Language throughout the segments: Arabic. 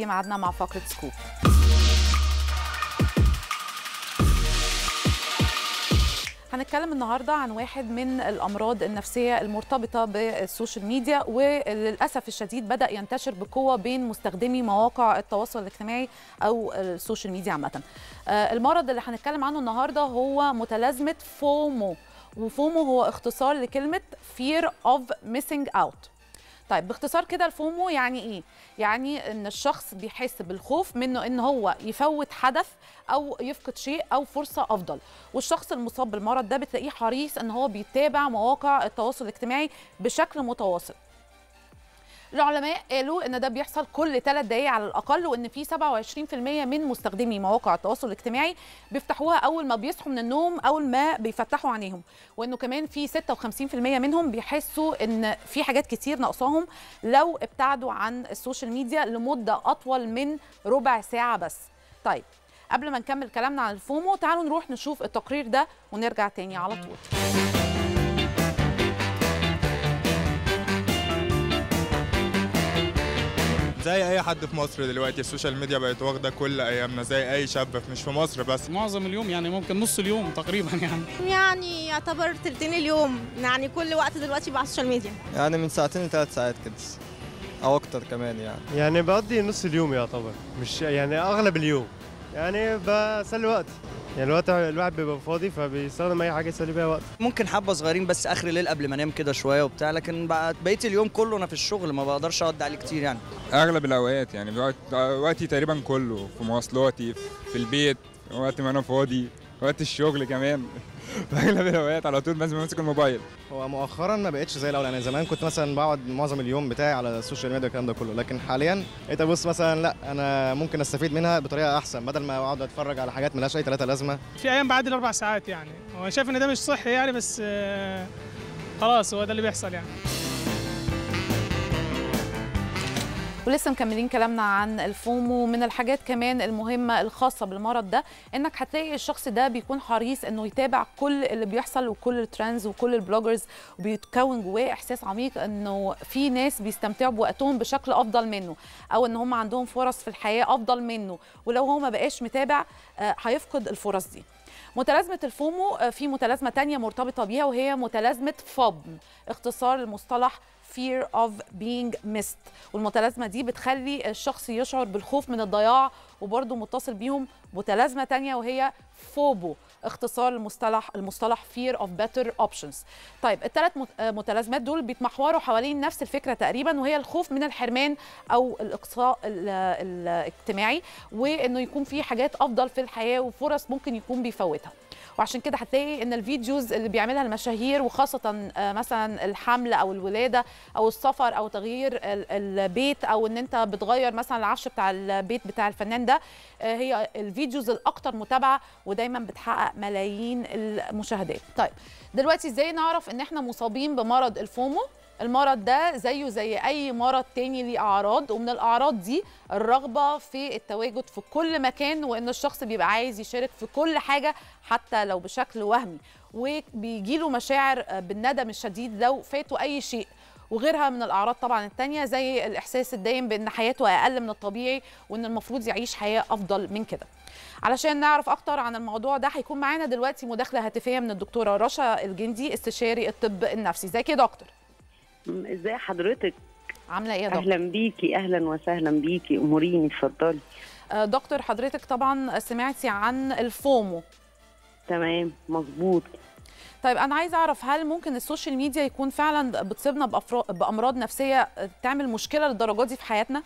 ميعادنا مع فقرة Scoop هنتكلم النهارده عن واحد من الأمراض النفسية المرتبطة بالسوشيال ميديا وللأسف الشديد بدأ ينتشر بقوة بين مستخدمي مواقع التواصل الاجتماعي أو السوشيال ميديا عامة. آه، المرض اللي هنتكلم عنه النهارده هو متلازمة FOMO و FOMO هو اختصار لكلمة fear of missing out. طيب باختصار كده الفومو يعني إيه؟ يعني إن الشخص بيحس بالخوف منه إن هو يفوت حدث أو يفقد شيء أو فرصة أفضل والشخص المصاب بالمرض ده بتلاقيه حريص إن هو بيتابع مواقع التواصل الاجتماعي بشكل متواصل العلماء قالوا إن ده بيحصل كل ثلاث دقائق على الأقل وإن في 27% من مستخدمي مواقع التواصل الاجتماعي بيفتحوها أول ما بيصحوا من النوم أول ما بيفتحوا عينيهم. وإنه كمان في 56% منهم بيحسوا إن في حاجات كتير ناقصاهم لو ابتعدوا عن السوشيال ميديا لمدة أطول من ربع ساعة بس. طيب قبل ما نكمل كلامنا عن ال FOMO تعالوا نروح نشوف التقرير ده ونرجع تاني على طول. زي أي حد في مصر دلوقتي السوشيال ميديا بقت واخدة كل أيامنا زي أي شاب مش في مصر بس. معظم اليوم يعني ممكن نص اليوم تقريبا يعني. يعني يعتبر تلتين اليوم. يعني كل وقت دلوقتي بقى على السوشيال ميديا. يعني من ساعتين لثلاث ساعات كده أو أكتر كمان يعني. يعني بقضي نص اليوم يعتبر مش يعني أغلب اليوم. يعني بسلي وقتي. يعني الوقت الواحد بيبقى فاضي فبيستخدم أي حاجة يسلي بيها وقت. ممكن حبة صغيرين بس آخر الليل قبل ما أنام كده شوية وبتاع لكن بقى بقية اليوم كله أنا في الشغل ما بقدرش أقعد عليه كتير يعني. أغلب الأوقات يعني وقت وقتي تقريبا كله في مواصلاتي في البيت وقت ما أنا فاضي. وقت الشغل كمان. في اغلب الاوقات على طول لازم امسك الموبايل. هو مؤخرا ما بقتش زي الأول. يعني زمان كنت مثلا بقعد معظم اليوم بتاعي على السوشيال ميديا والكلام ده كله. لكن حاليا بقيت أبص مثلا لأ أنا ممكن أستفيد منها بطريقة أحسن. بدل ما أقعد أتفرج على حاجات ملهاش أي تلاتين لازمة. في أيام بعد الأربع ساعات يعني. هو شايف إن ده مش صحي يعني بس آه، خلاص هو ده اللي بيحصل يعني. ولسه مكملين كلامنا عن ال FOMO. من الحاجات كمان المهمة الخاصة بالمرض ده إنك هتلاقي الشخص ده بيكون حريص إنه يتابع كل اللي بيحصل وكل ال trends وكل ال bloggers وبيتكون جواه إحساس عميق إنه في ناس بيستمتعوا بوقتهم بشكل أفضل منه أو إن هم عندهم فرص في الحياة أفضل منه. ولو هو ما بقاش متابع آه، هيفقد الفرص دي. متلازمة ال FOMO آه، في متلازمة تانية مرتبطة بيها وهي متلازمة FOBO اختصار المصطلح fear of being missed. والمتلازمة دي بتخلي الشخص يشعر بالخوف من الضياع وبرضه متصل بيهم متلازمة تانية وهي فوبو. اختصار المصطلح المصطلح fear of better options. طيب الثلاث متلازمات دول بيتمحوروا حوالين نفس الفكرة تقريبا وهي الخوف من الحرمان أو الإقصاء ال- الاجتماعي وإنه يكون في حاجات أفضل في الحياة وفرص ممكن يكون بيفوتها. وعشان كده هتلاقي إن ال videos اللي بيعملها المشاهير وخاصة آه، مثلا الحمل أو الولادة أو السفر أو تغيير ال- البيت أو إن أنت بتغير مثلا العفش بتاع البيت بتاع الفنان ده آه، هي ال videos الاكثر متابعة ودايما بتحقق ملايين المشاهدات. طيب دلوقتي إزاي نعرف ان إحنا مصابين بمرض ال FOMO؟ المرض ده زيه زي أي مرض تاني ليه أعراض ومن الأعراض دي الرغبة في التواجد في كل مكان وإن الشخص بيبقى عايز يشارك في كل حاجة حتى لو بشكل وهمي. وبيجيله مشاعر بالندم الشديد لو فاته أي شيء. وغيرها من الأعراض طبعا التانية زي الإحساس الدايم بأن حياته أقل من الطبيعي وأن المفروض يعيش حياة أفضل من كده. علشان نعرف أكتر عن الموضوع ده هيكون معانا دلوقتي مداخلة هاتفية من الدكتورة رشا الجندي استشاري الطب النفسي. ازيك يا دكتور؟ إزاي حضرتك؟ عاملة إيه يا دكتور؟ أهلا بيكي أهلا وسهلا بيكي. أموريني اتفضلي. آه، دكتور حضرتك طبعا سمعتي عن ال FOMO. تمام مظبوط. طيب أنا عايزة أعرف هل ممكن ال social media يكون فعلا بتصيبنا بأمراض نفسية تعمل مشكلة للدرجات دي في حياتنا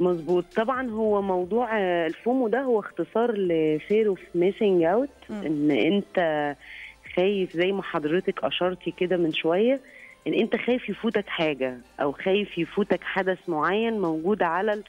مظبوط طبعا هو موضوع آه، ال FOMO ده هو اختصار ل fear of missing out. إن أنت خايف زي ما حضرتك أشرتي كده من شوية إن أنت خايف يفوتك حاجة أو خايف يفوتك حدث معين موجود على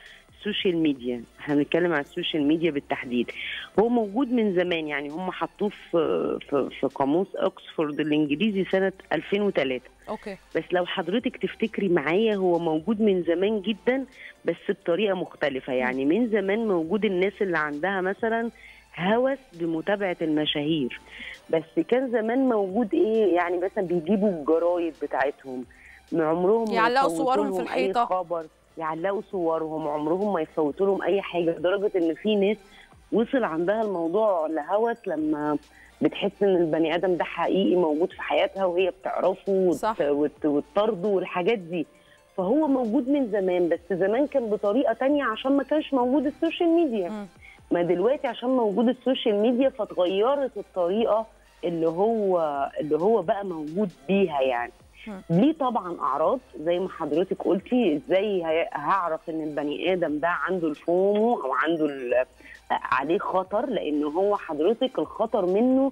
ال social media إحنا بنتكلم على ال social media بالتحديد. هو موجود من زمان يعني هم حطوه في في, في قاموس اوكسفورد الإنجليزي سنة 2003 okay. بس لو حضرتك تفتكري معايا هو موجود من زمان جدا بس بطريقة مختلفة. يعني من زمان موجود الناس اللي عندها مثلا هوس بمتابعة المشاهير. بس كان زمان موجود إيه؟ يعني مثلا بيجيبوا الجرايد بتاعتهم. عمرهم يعلقوا صورهم في الحيطة. خبر. يعلقوا صورهم عمرهم ما يفوتوا لهم أي حاجة لدرجة إن في ناس وصل عندها الموضوع لهوس لما بتحس إن البني آدم ده حقيقي موجود في حياتها وهي بتعرفه وت- صح. وت- وتطارده والحاجات دي فهو موجود من زمان بس زمان كان بطريقة تانية عشان ما كانش موجود ال social media مم. ما دلوقتي عشان موجود ال social media فتغيرت الطريقة اللي هو اللي هو بقى موجود بيها يعني. ليه طبعا أعراض؟ زي ما حضرتك قلتي إزاي هعرف إن البني آدم ده عنده الفومو أو عنده عليه خطر لأن هو حضرتك الخطر منه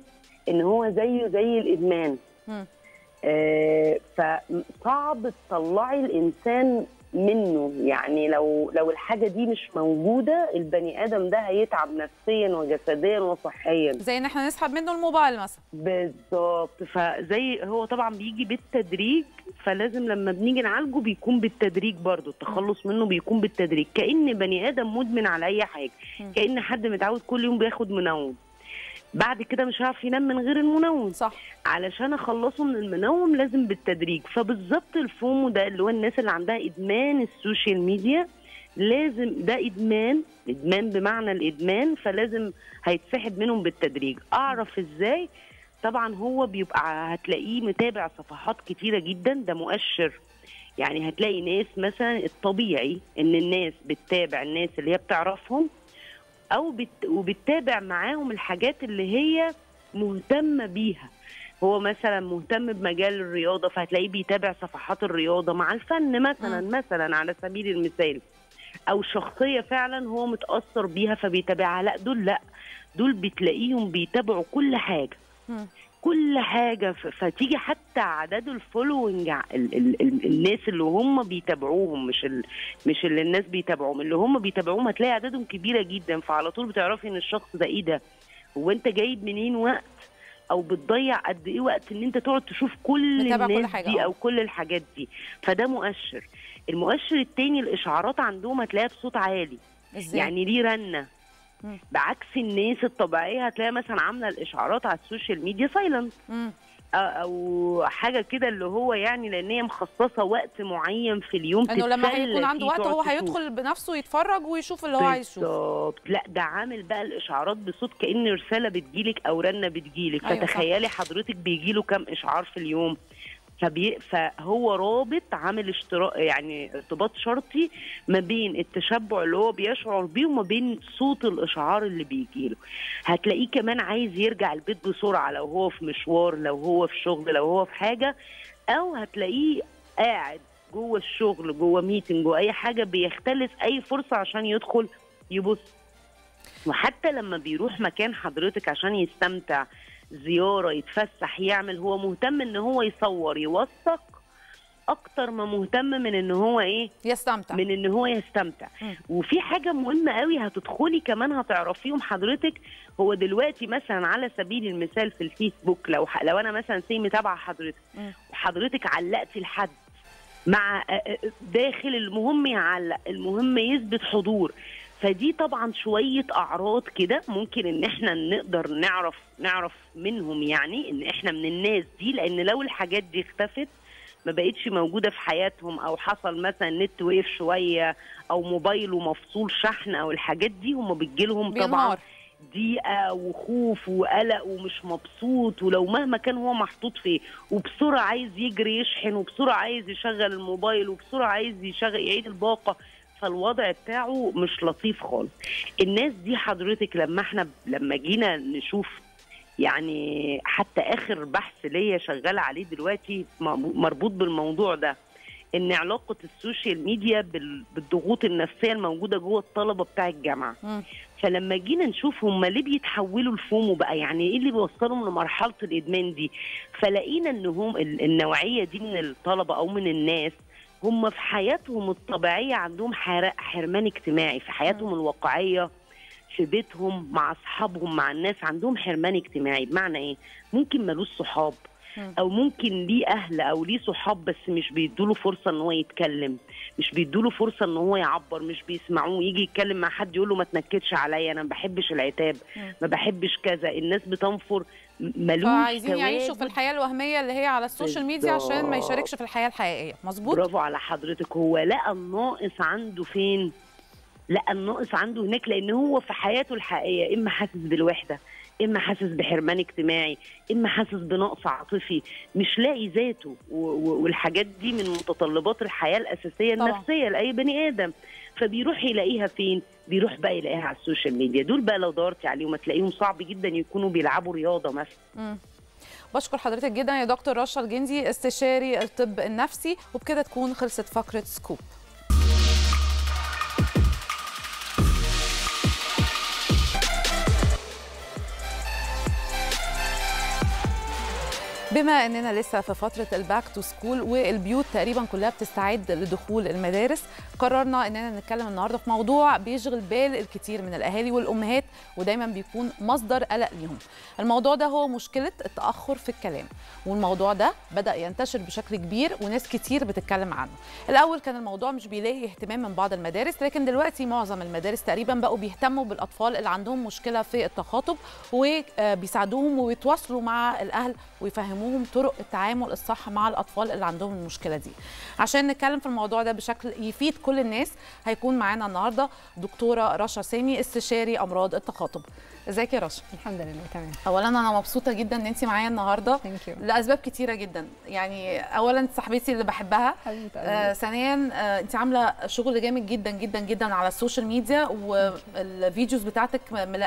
إن هو زيه زي الإدمان. آه، فصعب تطلعي الإنسان منه. يعني لو لو الحاجة دي مش موجودة البني آدم ده هيتعب نفسيا وجسديا وصحيا. زي إن إحنا نسحب منه الموبايل مثلا. بالظبط فزي هو طبعا بيجي بالتدريج فلازم لما بنيجي نعالجه بيكون بالتدريج برضه. التخلص منه بيكون بالتدريج. كأن بني آدم مدمن على أي حاجة. مم. كأن حد متعود كل يوم بياخد منوم. بعد كده مش هيعرف ينام من غير المنوم. صح. علشان أخلصه من المنوم لازم بالتدريج. فبالظبط ال FOMO ده اللي هو الناس اللي عندها إدمان ال social media لازم ده إدمان إدمان بمعنى الإدمان فلازم هيتسحب منهم بالتدريج. أعرف إزاي؟ طبعا هو بيبقى هتلاقيه متابع صفحات كتيرة جدا ده مؤشر. يعني هتلاقي ناس مثلا الطبيعي إن الناس بتتابع الناس اللي هي بتعرفهم أو بت... وبتتابع معاهم الحاجات اللي هي مهتمة بيها. هو مثلا مهتم بمجال الرياضة فهتلاقيه بيتابع صفحات الرياضة مع الفن مثلا مم. مثلا على سبيل المثال. أو شخصية فعلا هو متأثر بيها فبيتابعها. لأ دول لأ. دول بتلاقيهم بيتابعوا كل حاجة. مم. كل حاجة. فتيجي حتى أعداد الفولوينج الناس اللي هم بيتابعوهم مش ال مش اللي الناس بيتابعوهم اللي هم بيتابعوهم هتلاقي أعدادهم كبيرة جدا. فعلى طول بتعرفي إن الشخص ده إيه ده؟ هو أنت جايب منين وقت؟ أو بتضيع قد إيه وقت إن أنت تقعد تشوف كل كل الناس حاجة، دي آه. أو كل الحاجات دي. فده مؤشر. المؤشر التاني الإشعارات عندهم هتلاقيها بصوت عالي. إزاي؟ يعني ليه رنة. بعكس الناس الطبيعية هتلاقي مثلا عاملة الإشعارات على ال social media silent. أو حاجة كده اللي هو يعني لأن هي مخصصة وقت معين في اليوم إنه لما هيكون عنده وقت هو. هيدخل بنفسه يتفرج ويشوف اللي هو عايز يشوفه بالظبط لا ده عامل بقى الإشعارات بصوت كأن رسالة بتجيلك أو رنة بتجيلك أيوة. فتخيلي حضرتك بيجيله كام إشعار في اليوم فبي... فهو رابط عامل اشتراك يعني ارتباط شرطي ما بين التشبع اللي هو بيشعر بيه وما بين صوت الإشعار اللي بيجيله هتلاقيه كمان عايز يرجع البيت بسرعة لو هو في مشوار لو هو في شغل لو هو في حاجة أو هتلاقيه قاعد جوه الشغل جوه ميتنج جوه أي حاجة بيختلس أي فرصة عشان يدخل يبص. وحتى لما بيروح مكان حضرتك عشان يستمتع زيارة يتفسح يعمل هو مهتم إن هو يصور يوثق أكتر ما مهتم من إن هو إيه يستمتع من إن هو يستمتع مم. وفي حاجة مهمة قوي هتدخلي كمان هتعرفيهم حضرتك هو دلوقتي مثلا على سبيل المثال في الفيسبوك لو ح... لو أنا مثلا سي متابعة حضرتك. وحضرتك علقتي لحد مع داخل المهم يعلق المهم يثبت حضور فدي طبعا شوية أعراض كده ممكن إن إحنا نقدر نعرف نعرف منهم يعني إن إحنا من الناس دي لأن لو الحاجات دي اختفت ما بقتش موجودة في حياتهم أو حصل مثلا النت وقف شوية أو موبايله مفصول شحن أو الحاجات دي هم بتجيلهم طبعا ضيقة وخوف وقلق ومش مبسوط ولو مهما كان هو محطوط فيه وبسرعة عايز يجري يشحن وبسرعة عايز يشغل الموبايل وبسرعة عايز يشغل يعيد الباقة. فالوضع بتاعه مش لطيف خالص. الناس دي حضرتك لما إحنا لما جينا نشوف يعني حتى آخر بحث ليا شغاله عليه دلوقتي مربوط بالموضوع ده إن علاقة ال social media بال- بالضغوط النفسية الموجودة جوه الطلبة بتاع الجامعة. فلما جينا نشوف هم ليه بيتحولوا ل FOMO بقى؟ يعني إيه اللي بيوصلهم لمرحلة الإدمان دي؟ فلقينا إن هم ال- النوعية دي من الطلبة أو من الناس هم في حياتهم الطبيعية عندهم حر- حرمان اجتماعي في حياتهم الواقعية في بيتهم مع أصحابهم مع الناس عندهم حرمان اجتماعي بمعنى إيه ممكن ملوش صحاب. أو ممكن ليه أهل أو ليه صحاب بس مش بيدوله فرصة إن هو يتكلم مش بيدوله فرصة إن هو يعبر مش بيسمعوه يجي يتكلم مع حد يقول له ما تنكدش عليا أنا ما بحبش العتاب. ما بحبش كذا الناس بتنفر ملوش فعايزين يعيشوا في. الحياة الوهمية اللي هي على ال social media عشان ما يشاركش في الحياة الحقيقية. مظبوط؟ برافو على حضرتك. هو لقى الناقص عنده فين؟ لقى الناقص عنده هناك لأن هو في حياته الحقيقية. إما حاسس بالوحدة إما حاسس بحرمان اجتماعي إما حاسس بنقص عاطفي. مش لاقي ذاته. والحاجات دي من متطلبات الحياة الأساسية طبعا. النفسية لأي بني آدم. فبيروح يلاقيها فين؟ بيروح بقى يلاقيها على ال social media. دول بقى لو دورتي عليهم هتلاقيهم صعب جدا يكونوا بيلعبوا رياضة مثلا. بشكر حضرتك جدا يا دكتور رشا الجندي استشاري الطب النفسي وبكده تكون خلصت فقرة scope. بما اننا لسه في فترة ال back to school والبيوت تقريبا كلها بتستعد لدخول المدارس قررنا اننا نتكلم النهارده في موضوع بيشغل بال الكثير من الأهالي والأمهات ودايما بيكون مصدر قلق ليهم. الموضوع ده هو مشكلة التأخر في الكلام والموضوع ده بدأ ينتشر بشكل كبير وناس كتير بتتكلم عنه. الأول كان الموضوع مش بيلاقي اهتمام من بعض المدارس لكن دلوقتي معظم المدارس تقريبا بقوا بيهتموا بالأطفال اللي عندهم مشكلة في التخاطب وبيساعدوهم ويتواصلوا مع الأهل ويفهموهم طرق التعامل الصح مع الأطفال اللي عندهم المشكلة دي. عشان نتكلم في الموضوع ده بشكل يفيد كل الناس هيكون معانا النهارده دكتورة رشا سامي استشاري أمراض التخاطب ازيك يا رشا؟ الحمد لله تمام. اولا أنا مبسوطة جدا إن انت معايا النهارده. لأسباب كتيرة جدا. يعني اولا صاحبتي اللي بحبها. آه ثانيا آه انت عاملة شغل جامد جدا جدا جدا على ال social media وال videos بتاعتك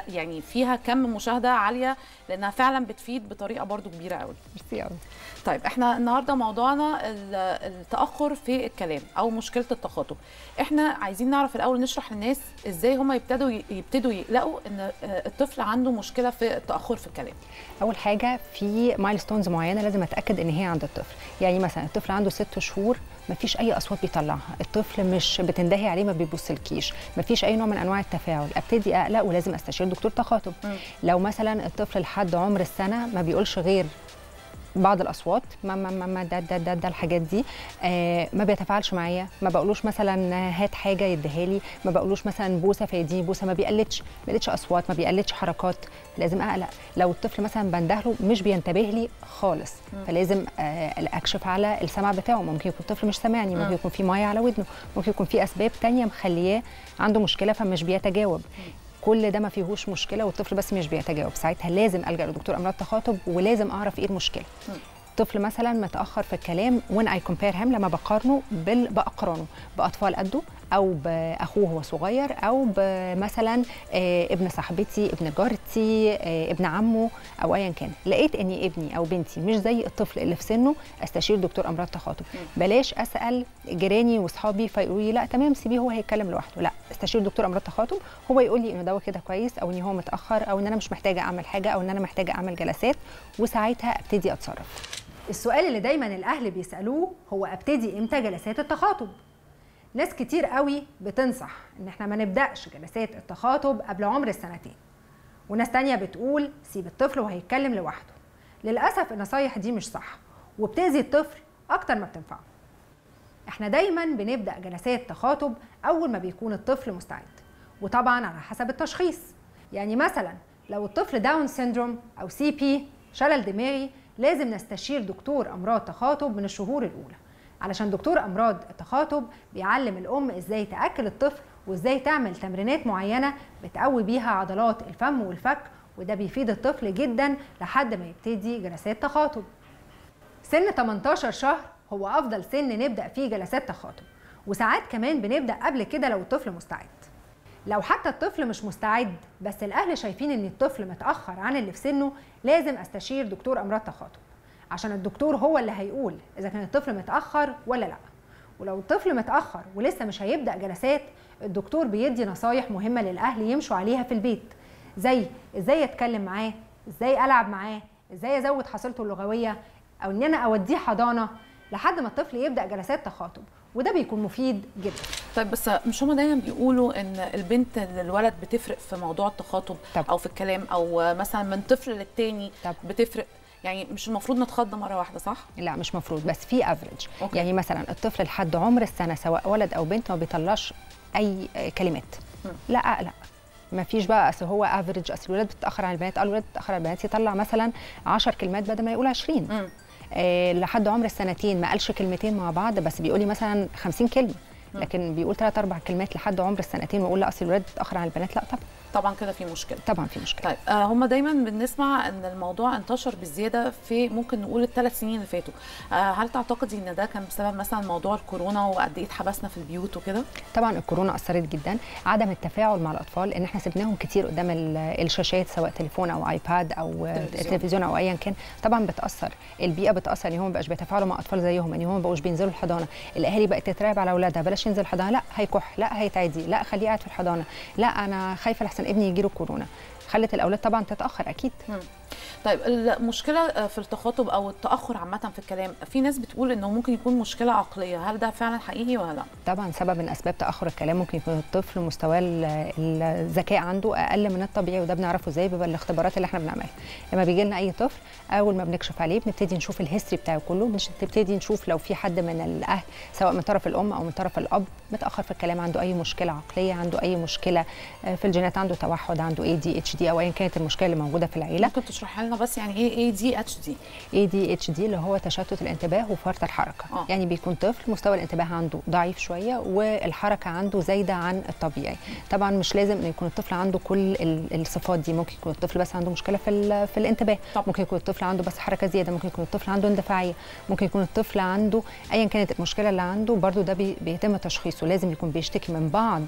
يعني فيها كم مشاهدة عالية لأنها فعلا بتفيد بطريقة برضو كبيرة قوي ميرسي قوي طيب إحنا النهارده موضوعنا ال- التأخر في الكلام أو مشكلة التخاطب. إحنا عايزين نعرف الأول نشرح للناس إزاي هم يبتدوا يبتدوا يلاقوا إن آه، الطفل عنده مشكلة في التأخر في الكلام. أول حاجة في milestones معينة لازم أتأكد إن هي عند الطفل. يعني مثلا الطفل عنده ست شهور مفيش أي أصوات بيطلعها. الطفل مش بتندهي عليه ما بيبصلكيش مفيش أي نوع من أنواع التفاعل. أبتدي أقلق ولازم أستشير دكتور تخاطب. لو مثلا الطفل لحد عمر السنة ما بيقولش غير بعض الأصوات ماما ماما ده ده ده, ده الحاجات دي آه ما بيتفاعلش معايا ما بقولوش مثلا هات حاجة يديها لي ما بقولوش مثلا بوسة فيديني بوسة ما بيقلدش ما بيقلدش أصوات ما بيقلدش حركات لازم أقلق لو الطفل مثلا بندهله مش بينتبه لي خالص. فلازم آه اكشف على السمع بتاعه ممكن يكون الطفل مش سامعني مم. ممكن يكون في مية على ودنه ممكن يكون في أسباب تانية مخلياه عنده مشكلة فمش بيتجاوب كل ده ما فيهوش مشكلة والطفل بس مش بيتجاوب ساعتها لازم ألجأ لدكتور أمراض تخاطب ولازم أعرف إيه المشكلة. طفل مثلا متأخر في الكلام when I compare him لما بقارنه بال بأقرانه بأطفال قده أو بأخوه وهو صغير أو مثلا ابن صاحبتي ابن جارتي آه، ابن عمه أو ايا كان. لقيت إني ابني أو بنتي مش زي الطفل اللي في سنه أستشير دكتور أمراض تخاطب. بلاش أسأل جيراني وأصحابي فيقولوا لي لا تمام سيبيه هو هيتكلم لوحده. لا أستشير دكتور أمراض تخاطب هو يقول لي انه ده كده كويس أو إن هو متأخر أو إن أنا مش محتاجة أعمل حاجة أو إن أنا محتاجة أعمل جلسات وساعتها أبتدي أتصرف. السؤال اللي دايما الأهل بيسألوه هو أبتدي إمتى جلسات التخاطب؟ ناس كتير قوي بتنصح إن إحنا ما نبدأش جلسات التخاطب قبل عمر السنتين. وناس تانية بتقول سيب الطفل وهيتكلم لوحده. للأسف النصايح دي مش صح وبتأذي الطفل أكتر ما بتنفعه. إحنا دايما بنبدأ جلسات تخاطب أول ما بيكون الطفل مستعد وطبعا على حسب التشخيص. يعني مثلا لو الطفل Down syndrome أو CP شلل دماغي لازم نستشير دكتور أمراض تخاطب من الشهور الأولى. علشان دكتور أمراض التخاطب بيعلم الأم إزاي تأكل الطفل وإزاي تعمل تمرينات معينة بتقوي بيها عضلات الفم والفك وده بيفيد الطفل جدا لحد ما يبتدي جلسات تخاطب. سن 18 شهر هو أفضل سن نبدأ فيه جلسات تخاطب وساعات كمان بنبدأ قبل كده لو الطفل مستعد. لو حتى الطفل مش مستعد بس الأهل شايفين إن الطفل متأخر عن اللي في سنه لازم أستشير دكتور أمراض تخاطب. عشان الدكتور هو اللي هيقول إذا كان الطفل متأخر ولا لأ. ولو الطفل متأخر ولسه مش هيبدأ جلسات الدكتور بيدي نصايح مهمة للأهل يمشوا عليها في البيت. زي إزاي أتكلم معاه إزاي ألعب معاه إزاي أزود حصيلته اللغوية أو إن أنا أوديه حضانة لحد ما الطفل يبدأ جلسات تخاطب. وده بيكون مفيد جدا. طيب بس مش هما دايما بيقولوا إن البنت للولد بتفرق في موضوع التخاطب طب. أو في الكلام؟ أو مثلا من طفل للتاني طب. بتفرق يعني مش المفروض نتخض مرة واحدة صح؟ لا مش مفروض بس في افريج يعني مثلا الطفل لحد عمر السنة سواء ولد أو بنت ما بيطلعش أي كلمات. لا اقلق ما فيش بقى أصل هو افريج أصل الولاد بتتأخر عن البنات آه الولاد بتتأخر عن البنات. يطلع مثلا 10 كلمات بدل ما يقول 20 آه لحد عمر السنتين ما قالش كلمتين مع بعض بس بيقول لي مثلا 50 كلمة. لكن بيقول ثلاث أربع كلمات لحد عمر السنتين واقول لا أصل الولاد بتتأخر عن البنات. لا طبعا. طبعا كده في مشكلة. طبعا في مشكلة. طيب آه هم دايما بنسمع إن الموضوع انتشر بزيادة في ممكن نقول الثلاث سنين اللي فاتوا. آه هل تعتقدي إن ده كان بسبب مثلا موضوع الكورونا وقد إيه اتحبسنا في البيوت وكده؟ طبعا الكورونا أثرت جدا. عدم التفاعل مع الأطفال إن إحنا سيبناهم كتير قدام ال- الشاشات سواء تليفون أو آيباد أو تلفزيون. أو ايا كان. طبعا بتأثر. البيئة بتأثر ان هم ما بقاش بيتفاعلوا مع أطفال زيهم ان هم ما بقوش بينزلوا الحضانة. الأهالي بقت تتراقب على أولادها. بلاش ينزل الحضانه لا هيكح. لا هيتعدي. لا خليه قاعد في الحضانة. لا أنا خايفة لحسن ابني يجي له كورونا خلت الأولاد طبعا تتأخر أكيد مم. طيب المشكلة في التخاطب أو التأخر عامة في الكلام في ناس بتقول إنه ممكن يكون مشكلة عقلية هل ده فعلا حقيقي ولا لأ؟ طبعا سبب من أسباب تأخر الكلام ممكن يكون الطفل مستواه ال- الذكاء عنده أقل من الطبيعي وده بنعرفه إزاي بيبقى الاختبارات اللي إحنا بنعملها. لما بيجي لنا أي طفل أول ما بنكشف عليه بنبتدي نشوف الهيستوري بتاعه كله بنبتدي نشوف لو في حد من الأهل سواء من طرف الأم أو من طرف الأب متأخر في الكلام عنده أي مشكلة عقلية عنده أي مشكلة آه، في الجينات عنده توحد عنده ADHD أو ايا كانت المشكلة اللي موجودة في العيلة. ممكن تشرحي لنا بس يعني إيه اي دي اتش دي اي دي اتش دي اللي هو تشتت الانتباه وفرط الحركة. آه. يعني بيكون طفل مستوى الانتباه عنده ضعيف شوية والحركة عنده زايدة عن الطبيعي. طبعا مش لازم ان يكون الطفل عنده كل ال- الصفات دي. ممكن يكون الطفل بس عنده مشكلة في في الانتباه. ممكن يكون الطفل عنده بس حركة زيادة. ممكن يكون الطفل عنده اندفاعية. ممكن يكون الطفل عنده ايا كانت المشكلة اللي عنده برضو ده بي- بيتم تشخيصه. لازم يكون بيشتكي من بعض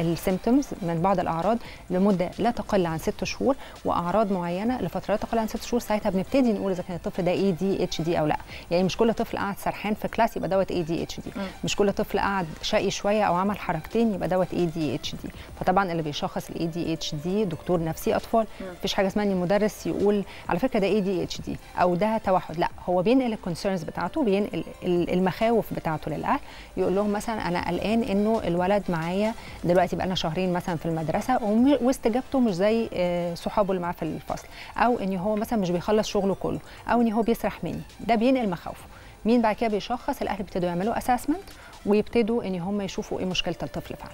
ال symptoms من بعض الأعراض لمدة لا تقل عن ست شهور وأعراض معينة لفترات تقل عن ست شهور ساعتها بنبتدي نقول إذا كان الطفل ده ADHD أو لأ. يعني مش كل طفل قاعد سرحان في class يبقى دوت ADHD. مش كل طفل قاعد شقي شوية أو عمل حركتين يبقى دوت ADHD فطبعا اللي بيشخص ال ADHD دكتور نفسي أطفال. مفيش حاجة اسمها إن المدرس يقول على فكرة ده ADHD أو ده توحد. لأ هو بينقل ال concerns بتاعته بينقل ال- المخاوف بتاعته للأهل. يقول لهم مثلا أنا قلقان إنه الولد معايا دلوقتي بقى لنا شهرين مثلا في المدرسة واستجابته مش زي آه، صحابه اللي معاه في الفصل. أو إن هو مثلا مش بيخلص شغله كله أو إن هو بيسرح مني. ده بينقل مخاوفه. مين بعد كده بيشخص؟ الأهل بيبتدوا يعملوا assessment ويبتدوا إن هم يشوفوا إيه مشكلة الطفل فعلا.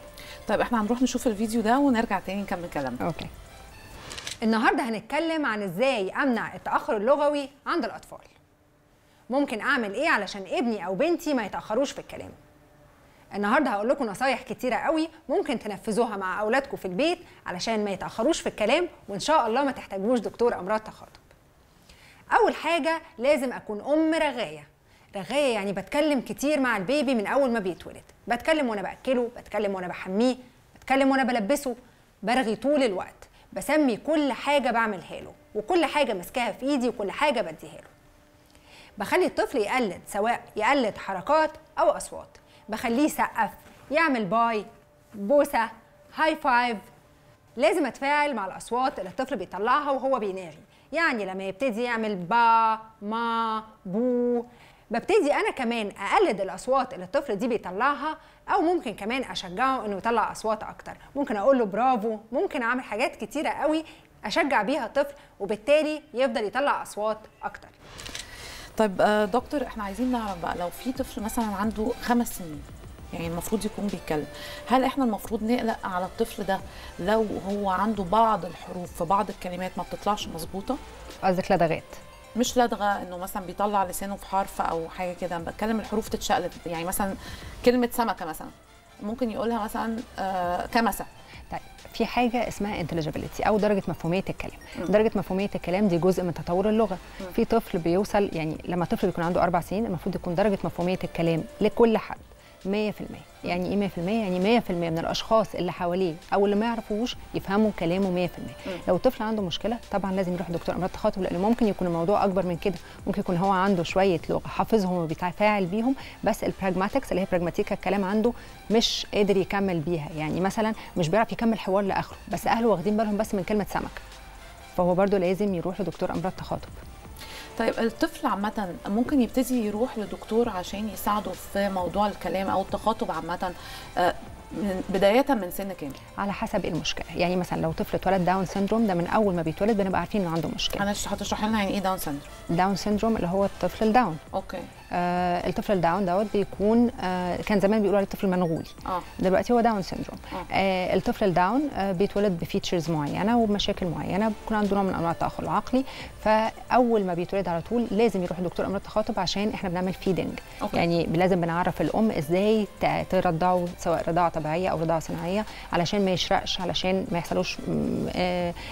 طيب إحنا هنروح نشوف الفيديو ده ونرجع تاني نكمل كلامنا. okay. النهارده هنتكلم عن إزاي أمنع التأخر اللغوي عند الأطفال. ممكن أعمل إيه علشان ابني أو بنتي ما يتأخروش في الكلام؟ النهارده هقول لكم نصايح كتيرة قوي ممكن تنفذوها مع أولادكم في البيت علشان ما يتأخروش في الكلام وإن شاء الله ما تحتاجوش دكتور أمراض تخاطب. أول حاجة لازم أكون أم رغاية. رغاية يعني بتكلم كتير مع البيبي من أول ما بيتولد. بتكلم وأنا بأكله بتكلم وأنا بحميه بتكلم وأنا بلبسه برغي طول الوقت. بسمي كل حاجة بعملها له وكل حاجة ماسكاها في إيدي وكل حاجة بديها له. بخلي الطفل يقلد سواء يقلد حركات أو أصوات. بخليه يسقف يعمل bye بوسة high five لازم أتفاعل مع الأصوات اللي الطفل بيطلعها وهو بيناغي. يعني لما يبتدي يعمل با ما بو. ببتدي أنا كمان أقلد الأصوات اللي الطفل دي بيطلعها أو ممكن كمان أشجعه إنه يطلع أصوات أكتر. ممكن أقول له برافو. ممكن أعمل حاجات كتيرة قوي أشجع بيها الطفل وبالتالي يفضل يطلع أصوات أكتر. طيب آه، دكتور إحنا عايزين نعرف بقى لو في طفل مثلا عنده خمس سنين يعني المفروض يكون بيتكلم هل إحنا المفروض نقلق على الطفل ده لو هو عنده بعض الحروف في بعض الكلمات ما بتطلعش مظبوطة؟ قصدك لدغات مش لدغه إنه مثلا بيطلع لسانه في حرف أو حاجة كده أنا بتكلم الحروف تتشقلب يعني مثلا كلمة سمكة مثلا ممكن يقولها مثلا آه كمسة. في حاجة اسمها انتليجيبيليتي أو درجة مفهومية الكلام. درجة مفهومية الكلام دي جزء من تطور اللغة. في طفل بيوصل يعني لما طفل بيكون عنده أربع سنين المفروض يكون درجة مفهومية الكلام لكل حد 100% يعني إيه 100% يعني 100% من الأشخاص اللي حواليه أو اللي ما يعرفوش يفهموا كلامه 100% لو الطفل عنده مشكلة طبعا لازم يروح دكتور أمراض تخاطب لأن ممكن يكون الموضوع أكبر من كده. ممكن يكون هو عنده شوية لغة حافظهم وبيتفاعل بيهم بس البراجماتكس اللي هي براجماتيكا الكلام عنده مش قادر يكمل بيها. يعني مثلا مش بيعرف يكمل حوار لآخره بس أهله واخدين بالهم بس من كلمة سمك. فهو برضه لازم يروح لدكتور أمراض تخاطب. طيب الطفل عامة ممكن يبتدي يروح لدكتور عشان يساعده في موضوع الكلام أو التخاطب عامة آه، من بداية من سن كام؟ على حسب إيه المشكلة. يعني مثلا لو طفل اتولد Down syndrome ده من أول ما بيتولد بنبقى عارفين إنه عنده مشكلة. أنا هتشرح لنا يعني إيه Down syndrome؟ Down syndrome اللي هو الطفل ال Down. okay. آه الطفل ال Down دوت بيكون آه كان زمان بيقولوا عليه الطفل منغولي آه. دلوقتي هو Down syndrome. آه. آه الطفل ال Down آه بيتولد ب features معينة وبمشاكل معينة بيكون عنده نوع من أنواع التأخر العقلي. فأول ما بيتولد على طول لازم يروح لدكتور أمراض تخاطب عشان إحنا بنعمل feeding okay. يعني لازم بنعرف الأم إزاي ترضعه سواء رضاعة طبيعية أو رضاعة صناعية علشان ما يشرقش علشان ما يحصلوش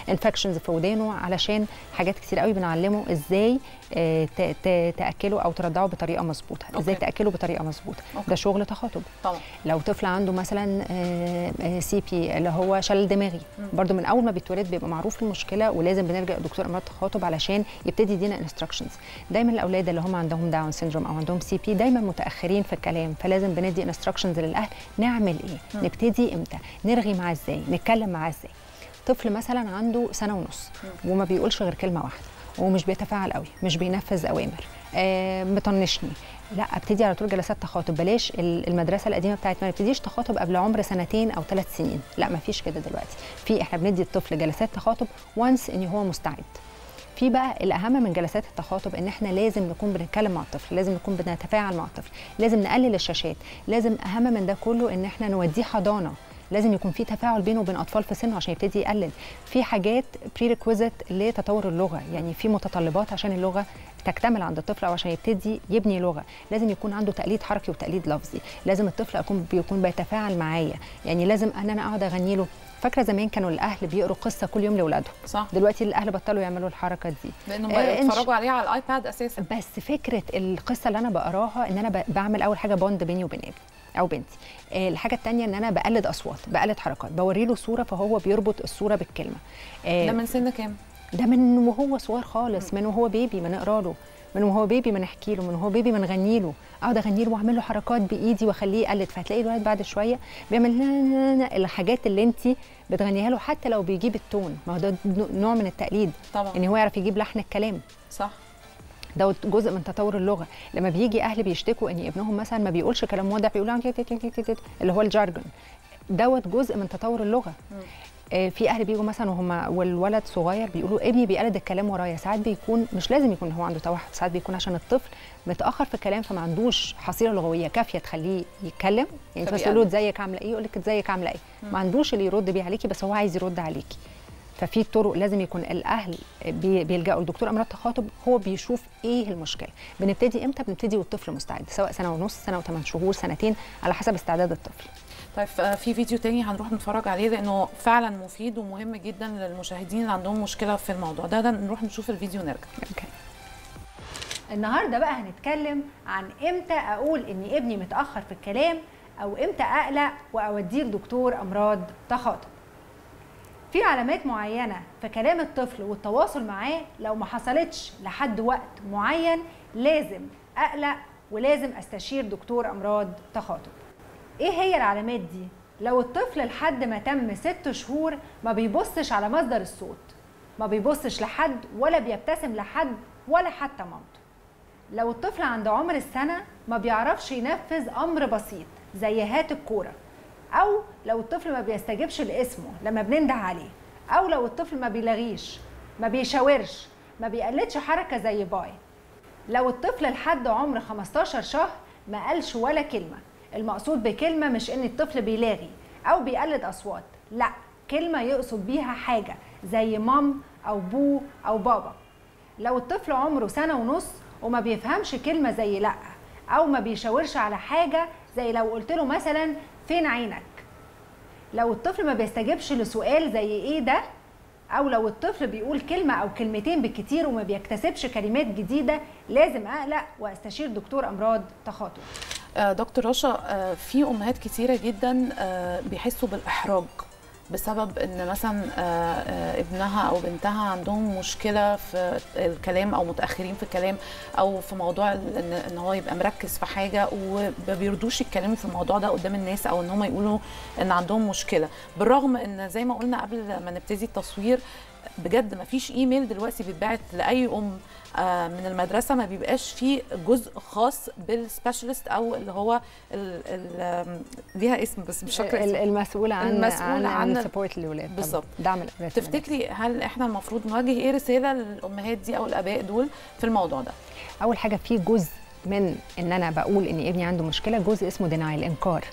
infections في ودانه علشان حاجات كتير قوي بنعلمه إزاي آه، تأكله أو ترضعه بطريقة مظبوطة إزاي. تأكله بطريقة مظبوطة. ده شغل تخاطب طبعا لو طفل عنده مثلا CP اللي هو شلل دماغي. برضو من أول ما بيتولد بيبقى معروف المشكلة ولازم بنرجع لدكتور أمراض تخاطب علشان يبتدي يدينا instructions دايما الأولاد اللي هم عندهم Down syndrome أو عندهم CP دايما متأخرين في الكلام فلازم بندي instructions للأهل نعمل إيه. نبتدي إمتى نرغي معاه إزاي نتكلم معاه إزاي طفل مثلا عنده سنة ونص وما بيقولش غير كلمة واحدة ومش بيتفاعل قوي مش بينفذ أوامر آه مطنشني لا ابتدي على طول جلسات تخاطب. بلاش ال- المدرسة القديمة بتاعت ما نبتديش تخاطب قبل عمر سنتين أو ثلاث سنين. لا ما فيش كده دلوقتي. في إحنا بندي الطفل جلسات تخاطب وانس إن هو مستعد. في بقى الأهم من جلسات التخاطب إن إحنا لازم نكون بنتكلم مع الطفل لازم نكون بنتفاعل مع الطفل لازم نقلل الشاشات. لازم أهم من ده كله إن إحنا نوديه حضانة. لازم يكون في تفاعل بينه وبين أطفال في سنه عشان يبتدي يقلل. في حاجات pre لتطور اللغة يعني في متطلبات عشان اللغة تكتمل عند الطفل أو عشان يبتدي يبني لغة. لازم يكون عنده تقليد حركي وتقليد لفظي. لازم الطفل يكون بيكون بيتفاعل معايا. يعني لازم ان أنا أقعد أغني له. فاكرة زمان كانوا الأهل بيقروا قصة كل يوم لاولادهم صح. دلوقتي الأهل بطلوا يعملوا الحركة دي. لأنهم آه، بيتفرجوا عليها على ال iPad أساسا. بس فكرة القصة اللي أنا بقراها إن أنا بعمل أول حاجة bond بيني وبين ابني. أو بنتي. آه، الحاجة الثانية إن أنا بقلد أصوات بقلد حركات بوري له صورة فهو بيربط الصورة بالكلمة. آه، ده من سن كام؟ ده من وهو صغير خالص من وهو بيبي ما نقرأ له من وهو بيبي ما نحكي له من وهو بيبي ما نغني له. أقعد أغني له وأعمل له حركات بإيدي وأخليه يقلد. فهتلاقي الولد بعد شوية بيعمل نا- نا- نا- الحاجات اللي أنت بتغنيها له حتى لو بيجيب التون. ما هو ده نوع من التقليد طبعا. إن هو يعرف يجيب لحن الكلام. صح. ده جزء من تطور اللغة. لما بيجي أهل بيشتكوا إن ابنهم مثلا ما بيقولش كلام واضح بيقول اللي هو الجارجون دوت جزء من تطور اللغة. آه، في أهل بيجوا مثلا وهم والولد صغير بيقولوا ابني بيقلد الكلام ورايا. ساعات بيكون مش لازم يكون هو عنده توحد ساعات بيكون عشان الطفل متأخر في الكلام فما عندوش حصيلة لغوية كافية تخليه يتكلم. يعني انت بس تقول له ازيك عاملة إيه؟ يقول لك ازيك عاملة إيه؟ ما عندوش اللي يرد بيه عليكي بس هو عايز يرد عليكي. ففي طرق لازم يكون الأهل بي- بيلجأوا لدكتور أمراض تخاطب هو بيشوف إيه المشكلة. بنبتدي إمتى؟ بنبتدي والطفل مستعد سواء سنة ونص سنة وثمان شهور سنتين على حسب استعداد الطفل. طيب آه، في فيديو تاني هنروح نتفرج عليه لأنه فعلا مفيد ومهم جدا للمشاهدين اللي عندهم مشكلة في الموضوع ده, ده نروح نشوف الفيديو ونرجع. okay. النهارده بقى هنتكلم عن إمتى أقول إن ابني متأخر في الكلام أو إمتى أقلق وأوديه لدكتور أمراض تخاطب. في علامات معينة في كلام الطفل والتواصل معاه لو ما حصلتش لحد وقت معين لازم أقلق ولازم أستشير دكتور أمراض تخاطب. إيه هي العلامات دي؟ لو الطفل لحد ما تم ست شهور ما بيبصش على مصدر الصوت ما بيبصش لحد ولا بيبتسم لحد ولا حتى مامته. لو الطفل عند عمر السنة ما بيعرفش ينفذ أمر بسيط زي هات الكورة أو لو الطفل ما بيستجيبش لاسمه لما بننده عليه أو لو الطفل ما بيلغيش ما بيشاورش ما بيقلدش حركة زي باي. لو الطفل لحد عمر 15 شهر ما قالش ولا كلمة المقصود بكلمة مش إن الطفل بيلاغي أو بيقلد أصوات لأ كلمة يقصد بيها حاجة زي مام أو بو أو بابا. لو الطفل عمره سنة ونص وما بيفهمش كلمة زي لأ أو ما بيشاورش على حاجة زي لو قلت له مثلا فين عينك؟ لو الطفل ما بيستجيبش لسؤال زي إيه ده؟ أو لو الطفل بيقول كلمة أو كلمتين بالكتير وما بيكتسبش كلمات جديدة لازم أقلق وأستشير دكتور أمراض تخاطب. آه، دكتور رشا آه، في أمهات كتيرة جدا آه، بيحسوا بالإحراج. بسبب إن مثلا آه، آه، ابنها أو بنتها عندهم مشكلة في الكلام أو متأخرين في الكلام أو في موضوع إن هو يبقى مركز في حاجة وما بيرضوش يتكلموا في الموضوع ده قدام الناس أو إن هم يقولوا إن عندهم مشكلة. بالرغم إن زي ما قلنا قبل ما نبتدي التصوير بجد ما فيش إيميل دلوقتي بيتبعت لأي أم آه، من المدرسة ما بيبقاش فيه جزء خاص بال specialist أو اللي هو ال ال آم، ليها اسم بس مش فاكرة. المسؤول عن المسؤول عن ال support للاولاد طبعاً. بالظبط. دعم الأولاد تفتكري هل إحنا المفروض نوجه إيه رسالة للأمهات دي أو الأباء دول في الموضوع ده أول حاجة في جزء من إن أنا بقول إن ابني عنده مشكلة جزء اسمه دينايل إنكار.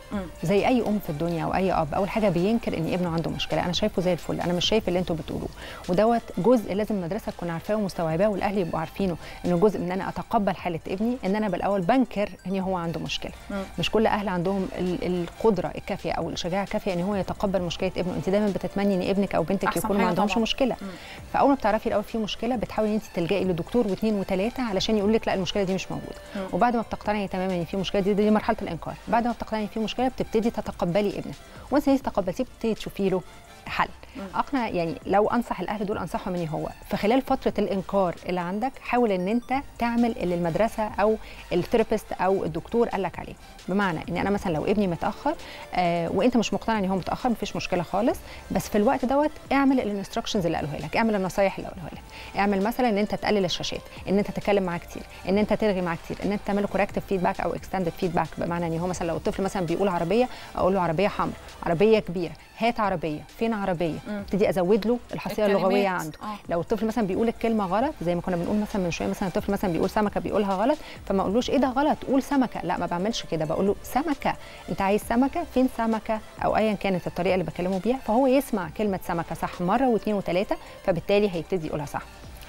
زي أي أم في الدنيا أو اي أب أول حاجة بينكر إن ابنه عنده مشكلة أنا شايفه زي الفل أنا مش شايف اللي أنتوا بتقولوه ودوت جزء لازم المدرسة تكون عارفاه ومستوعباه والأهل يبقوا عارفينه إنه جزء من إن أنا أتقبل حالة ابني إن أنا بالأول بنكر إن هو عنده مشكلة مم. مش كل أهل عندهم ال- القدرة الكافية أو الشجاعة الكافية إن هو يتقبل مشكلة ابنه أنت دايما بتتمني إن ابنك أو بنتك يكونوا ما عندهمش. مشكلة مم. فأول ما بتعرفي الأول في مشكلة بتحاولي إن أنت تلجئي لدكتور واثنين وثلاثة علشان يقول لك لا المشكلة دي مش موجودة. وبعد ما بتقتنعي تماما إن في مشكلة دي دي مرحلة الإنكار. بعد ما بتقتنعي إن في مشكلة بتبتدي تتقبلي ابنك. وانت انت تقبلتيه بتبتدي تشوفي له حل. أقنع يعني لو أنصح الأهل دول أنصحهم مني هو في خلال فترة الإنكار اللي عندك حاول إن أنت تعمل اللي المدرسة أو الثيرابيست أو الدكتور قال لك عليه. بمعنى إن أنا مثلا لو ابني متأخر آه وأنت مش مقتنع إن هو متأخر مفيش مشكلة خالص. بس في الوقت دوت اعمل ال instructions اللي قالوها لك اعمل النصايح اللي قالوها لك. اعمل مثلا إن أنت تقلل الشاشات إن أنت تتكلم معاه كتير إن أنت ترغي معاه كتير إن أنت تعمل corrective feedback أو extended feedback بمعنى إن هو مثلا لو الطفل مثلا بيقول عربية أقول له عربية حمراء عربية كبيرة هات عربية فين عربية. ابتدي أزود له الحصيله. اللغوية عنده. آه. لو الطفل مثلا بيقول الكلمة غلط زي ما كنا بنقول مثلا من شوية مثلا الطفل مثلا بيقول سمكة بيقولها غلط فما أقولوش إيه ده غلط؟ قول سمكة. لا ما بعملش كده. بقول له سمكة. أنت عايز سمكة؟ فين سمكة؟ أو ايا كانت الطريقة اللي بكلمه بيها فهو يسمع كلمة سمكة صح مرة واثنين وثلاثة فبالتالي هيبتدي يقولها صح.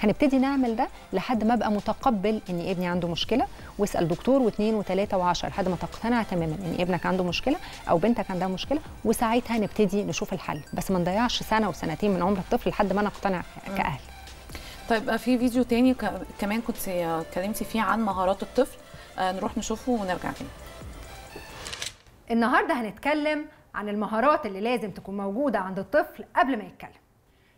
هنبتدي نعمل ده لحد ما أبقى متقبل إن ابني عنده مشكلة واسأل دكتور واثنين وثلاثه وعشرة لحد ما تقتنع تماما إن ابنك عنده مشكلة أو بنتك عندها مشكلة وساعتها نبتدي نشوف الحل. بس ما نضيعش سنة وسنتين من عمر الطفل لحد ما نقتنع كأهل. طيب في فيديو تاني كمان كنت اتكلمتي فيه عن مهارات الطفل. آه، نروح نشوفه ونرجع تاني. النهارده هنتكلم عن المهارات اللي لازم تكون موجودة عند الطفل قبل ما يتكلم.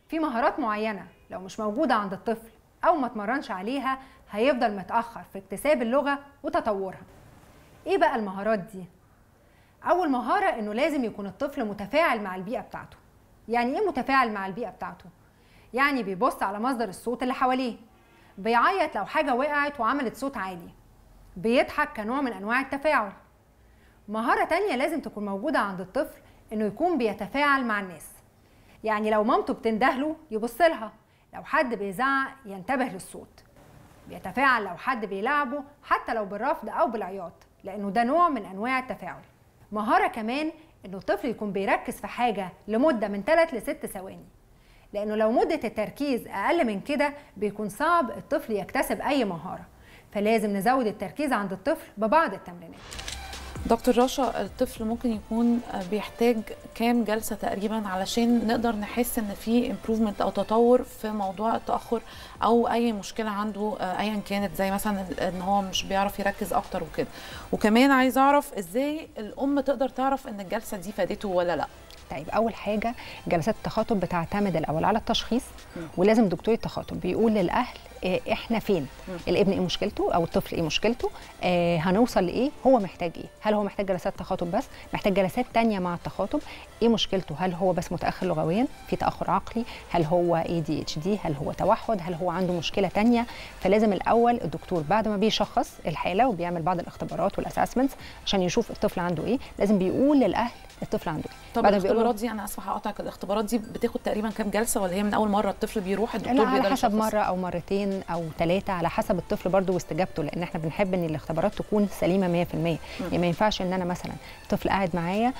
في مهارات معينة لو مش موجودة عند الطفل أو ما اتمرنش عليها هيفضل متأخر في اكتساب اللغة وتطورها. إيه بقى المهارات دي؟ أول مهارة إنه لازم يكون الطفل متفاعل مع البيئة بتاعته. يعني إيه متفاعل مع البيئة بتاعته؟ يعني بيبص على مصدر الصوت اللي حواليه. بيعيط لو حاجة وقعت وعملت صوت عالي. بيضحك كنوع من أنواع التفاعل. مهارة تانية لازم تكون موجودة عند الطفل إنه يكون بيتفاعل مع الناس. يعني لو مامته بتندهله يبص لها، لو حد بيزعق ينتبه للصوت. بيتفاعل لو حد بيلعبه حتى لو بالرفض أو بالعياط، لأنه ده نوع من أنواع التفاعل. مهارة كمان إنه الطفل يكون بيركز في حاجة لمدة من 3 ل 6 ثواني. لأنه لو مدة التركيز أقل من كده بيكون صعب الطفل يكتسب أي مهارة. فلازم نزود التركيز عند الطفل ببعض التمرينات. دكتور رشا الطفل ممكن يكون بيحتاج كام جلسة تقريبا علشان نقدر نحس إن في امبروفمنت أو تطور في موضوع التأخر أو أي مشكلة عنده آه، ايا كانت زي مثلا إن هو مش بيعرف يركز أكتر وكده. وكمان عايز أعرف إزاي الأم تقدر تعرف إن الجلسة دي فادته ولا لأ؟ طيب أول حاجة جلسات التخاطب بتعتمد الأول على التشخيص ولازم دكتور التخاطب بيقول للأهل إحنا فين؟ الابن إيه مشكلته؟ أو الطفل إيه مشكلته؟ آه هنوصل لإيه؟ هو محتاج إيه؟ هل هو محتاج جلسات تخاطب بس؟ محتاج جلسات تانية مع التخاطب؟ إيه مشكلته؟ هل هو بس متأخر لغويا؟ في تأخر عقلي؟ هل هو ADHD هل هو توحد؟ هل هو عنده مشكلة تانية؟ فلازم الأول الدكتور بعد ما بيشخص الحالة وبيعمل بعض الاختبارات وال assessments عشان يشوف الطفل عنده إيه لازم بيقول للأهل الطفل عنده إيه. طب الاختبارات دي أنا آسفة هقطعك الاختبارات دي بتاخد تقريبا كام جلسة ولا هي من أول مرة الطفل بيروح؟ الدكتور بيقدر على حسب؟ مرة أو مرتين أو ثلاثة على حسب الطفل برضو واستجابته لأن إحنا بنحب إن الاختبارات تكون سليمة 100% يعني ما ينفعش إن أنا مثلا طفل قاعد معايا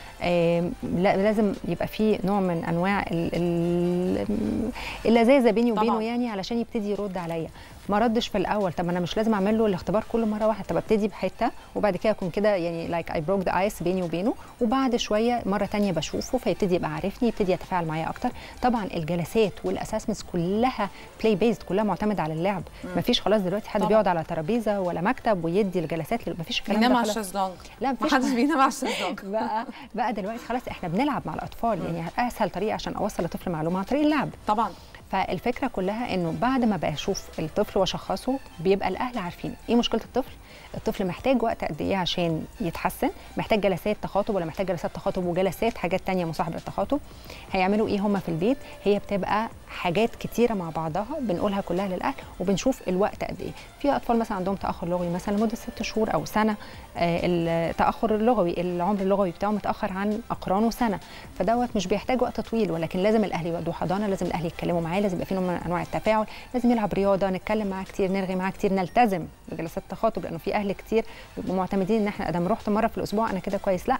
لازم يبقى في نوع من أنواع ال- ال- اللذاذة بيني وبينه طبعاً. يعني علشان يبتدي يرد عليا. ما ردش في الأول. طب أنا مش لازم أعمل له الاختبار كل مرة واحدة. طب أبتدي بحتة وبعد كده أكون كده يعني like I broke the ice بيني وبينه. وبعد شوية مرة ثانية بشوفه فيبتدي يبقى عارفني يبتدي يتفاعل معايا أكتر. طبعا الجلسات وال assessments كلها play based كلها معتمدة على اللعب. مفيش خلاص دلوقتي حد بيقعد على ترابيزة ولا مكتب ويدي الجلسات مفيش الكلام ده على الشزلونج. لا مفيش محدش بينام على الشزلونج. بقى بقى دلوقتي خلاص إحنا بنلعب مع الأطفال. يعني أسهل طريقة عشان أوصل لطفل معلومة عن طريق اللعب. طبعا. فالفكرة كلها إنه بعد ما بشوف الطفل واشخصه بيبقى الأهل عارفين إيه مشكلة الطفل. الطفل محتاج وقت قد إيه عشان يتحسن محتاج جلسات تخاطب ولا محتاج جلسات تخاطب وجلسات حاجات تانية مصاحبة للتخاطب. هيعملوا إيه هم في البيت؟ هي بتبقى حاجات كتيرة مع بعضها بنقولها كلها للأهل وبنشوف الوقت قد إيه. في أطفال مثلا عندهم تأخر لغوي مثلا لمدة ست شهور أو سنة آه، التأخر اللغوي العمر اللغوي بتاعه متأخر عن اقرانه سنه فدوت مش بيحتاج وقت طويل ولكن لازم الأهل يودوه حضانة لازم الأهل يتكلموا معاه لازم يبقى في نوع من أنواع التفاعل لازم يلعب رياضة نتكلم معاه كتير نرغي معاه كتير نلتزم بجلسات التخاطب لأنه في أهل كتير بيبقوا معتمدين إن إحنا أدام رحت مرة في الأسبوع أنا كده كويس. لأ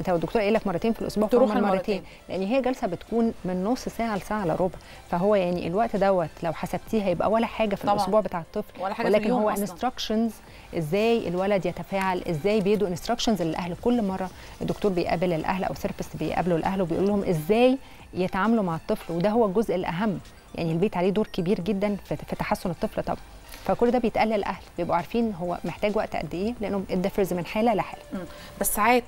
انت لو الدكتور قايل لك مرتين في الأسبوع تروح فهم المرتين. لأن هي جلسة بتكون من نص ساعة لساعة الا ربع. فهو يعني الوقت دوت لو حسبتيه هيبقى ولا حاجة في طبعاً. الأسبوع بتاع الطفل. ولا حاجة ولكن هو. instructions إزاي الولد يتفاعل إزاي بيدوا instructions للأهل كل مرة. الدكتور بيقابل الأهل أو ال therapist بيقابلوا الأهل وبيقول لهم إزاي يتعاملوا مع الطفل. وده هو الجزء الأهم. يعني البيت عليه دور كبير جدا في تحسن الطفل طبعا. فكل ده بيتقال للأهل بيبقوا عارفين هو محتاج وقت قد إيه لأنه it differs من حالة لحالة. بس ساعات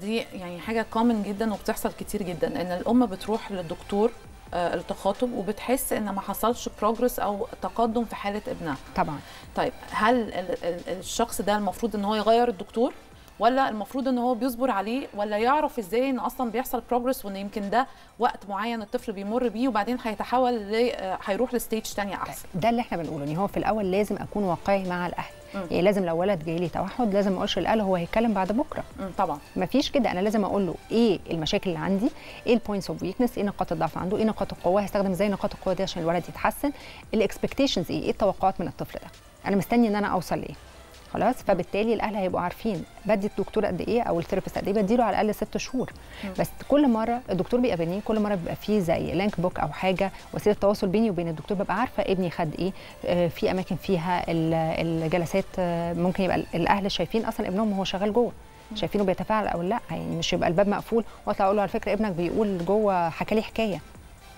دي يعني حاجة common جدا وبتحصل كتير جدا إن الأم بتروح للدكتور آه، التخاطب وبتحس إن ما حصلش progress أو تقدم في حالة ابنها. طبعا. طيب هل ال- ال- الشخص ده المفروض إن هو يغير الدكتور؟ ولا المفروض إن هو بيصبر عليه ولا يعرف إزاي إن أصلا بيحصل progress وإن يمكن ده وقت معين الطفل بيمر بيه وبعدين هيتحول ل هيروح ل stage تانية أحسن. ده اللي إحنا بنقوله إن هو في الأول لازم أكون واقعي مع الأهل. مم. يعني لازم لو ولد جاي لي توحد لازم ما أقولش للأهل هو هيتكلم بعد بكرة. مم، طبعا. مفيش كده أنا لازم أقول له إيه المشاكل اللي عندي إيه ال points of weakness إيه نقاط الضعف عنده إيه نقاط القوة هستخدم إزاي نقاط القوة دي عشان الولد يتحسن ال expectations إيه إيه التوقعات من الطفل ده أنا مستني إن أنا أوصل لإيه. خلاص فبالتالي الأهل هيبقوا عارفين بدي الدكتور قد إيه أو ال therapist قد إيه بديله على الأقل ست شهور. بس كل مرة الدكتور بيقابلني كل مرة بيبقى فيه زي link book أو حاجة وسيلة تواصل بيني وبين الدكتور ببقى عارفة ابني خد إيه آه، في أماكن فيها ال- الجلسات آه، ممكن يبقى الأهل شايفين أصلا ابنهم وهو شغال جوه. شايفينه بيتفاعل أو لأ يعني مش يبقى الباب مقفول. وأطلع أقول له على فكرة ابنك بيقول جوه حكى لي حكاية.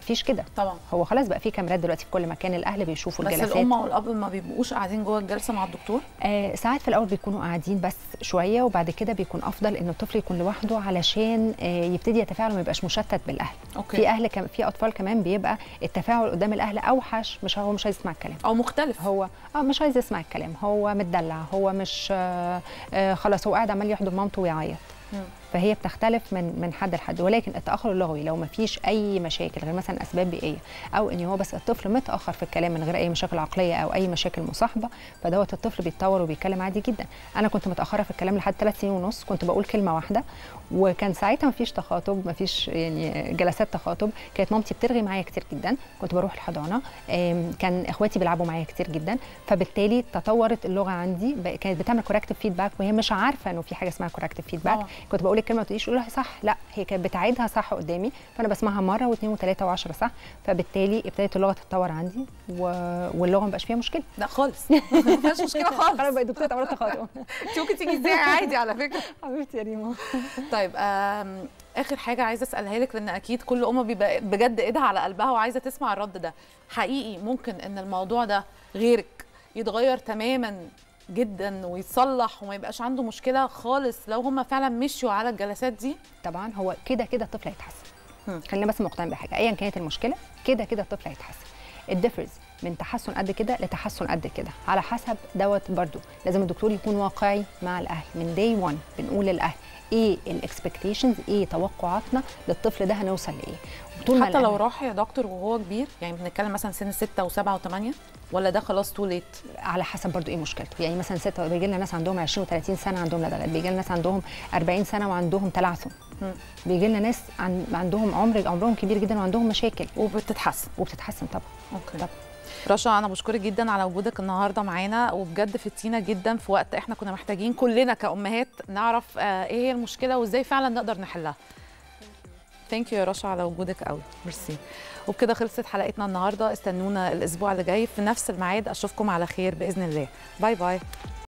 مفيش كده. طبعا. هو خلاص بقى في كاميرات دلوقتي في كل مكان الأهل بيشوفوا بس الجلسات. الأم والأب ما بيبقوش قاعدين جوه الجلسة مع الدكتور؟ آه ساعات في الأول بيكونوا قاعدين بس شوية وبعد كده بيكون أفضل إن الطفل يكون لوحده علشان آه يبتدي يتفاعل وما يبقاش مشتت بالأهل. أوكي. في أهل كم في أطفال كمان بيبقى التفاعل قدام الأهل أوحش مش هو مش عايز يسمع الكلام. أو مختلف. هو آه مش عايز يسمع الكلام. هو متدلع هو مش آه آه خلاص هو قاعد عمال يحضن مامته ويعيط. فهي بتختلف من من حد لحد. ولكن التأخر اللغوي لو ما فيش أي مشاكل غير مثلا أسباب بيئية أو إن هو بس الطفل متأخر في الكلام من غير أي مشاكل عقلية أو أي مشاكل مصاحبة فدوت الطفل بيتطور وبيتكلم عادي جدا. أنا كنت متأخرة في الكلام لحد ثلاث سنين ونص كنت بقول كلمة واحدة وكان ساعتها ما فيش تخاطب ما فيش يعني جلسات تخاطب. كانت مامتي بترغي معايا كتير جدا كنت بروح الحضانة كان إخواتي بيلعبوا معايا كتير جدا. فبالتالي تطورت اللغة عندي كانت بتعمل corrective feedback وهي مش عارفة إنه في حاجة اسمها corrective feedback طبعا. كنت بقول الكلمة ما تقوليش قولها صح لا هي كانت بتعيدها صح قدامي فأنا بسمعها مرة واثنين وثلاثة وعشرة صح؟ فبالتالي ابتدت اللغة تتطور عندي و... واللغة ما بقاش فيها مشكلة. لا خالص. ما فيهاش مشكلة خالص. خلاص بقت دكتورة عملت تخاطب انت ممكن تيجي تذاعي عادي على فكرة. حبيبتي يا ريما طيب آخر حاجة عايزة أسألها لك لأن أكيد كل ام بيبقى بجد إيدها على قلبها وعايزة تسمع الرد ده. حقيقي ممكن إن الموضوع ده غيرك يتغير تماما جدا ويتصلح وما يبقاش عنده مشكلة خالص لو هم فعلا مشيوا على الجلسات دي. طبعا هو كده كده الطفل هيتحسن. خلينا بس مقتنع بحاجة. ايا كانت المشكلة كده كده الطفل هيتحسن. it differs من تحسن قد كده لتحسن قد كده. على حسب دوت برضو. لازم الدكتور يكون واقعي مع الأهل. من day 1 بنقول للأهل إيه ال expectations إيه توقعاتنا للطفل ده هنوصل لإيه. طول حتى لو راح يا دكتور وهو كبير يعني بنتكلم مثلا سن 6 و7 و8 ولا ده خلاص too late على حسب برضو إيه مشكلته. يعني مثلا ستة بيجي لنا ناس عندهم 20 و30 سنة عندهم لدغات بيجي لنا ناس عندهم 40 سنة وعندهم تلعثم. بيجي لنا ناس عن... عندهم عمر عمرهم كبير جدا وعندهم مشاكل. وبتتحسن. وبتتحسن طبعا. okay. طبعا. رشا أنا بشكرك جدا على وجودك النهارده معانا وبجد فدتينا جدا في وقت إحنا كنا محتاجين كلنا كأمهات نعرف آه، إيه هي المشكلة وإزاي فعلا نقدر نحلها. thank you يا رشا على وجودك قوي ميرسي وبكده خلصت حلقتنا النهارده. استنونا الأسبوع اللي جاي في نفس الميعاد. أشوفكم على خير بإذن الله. باي باي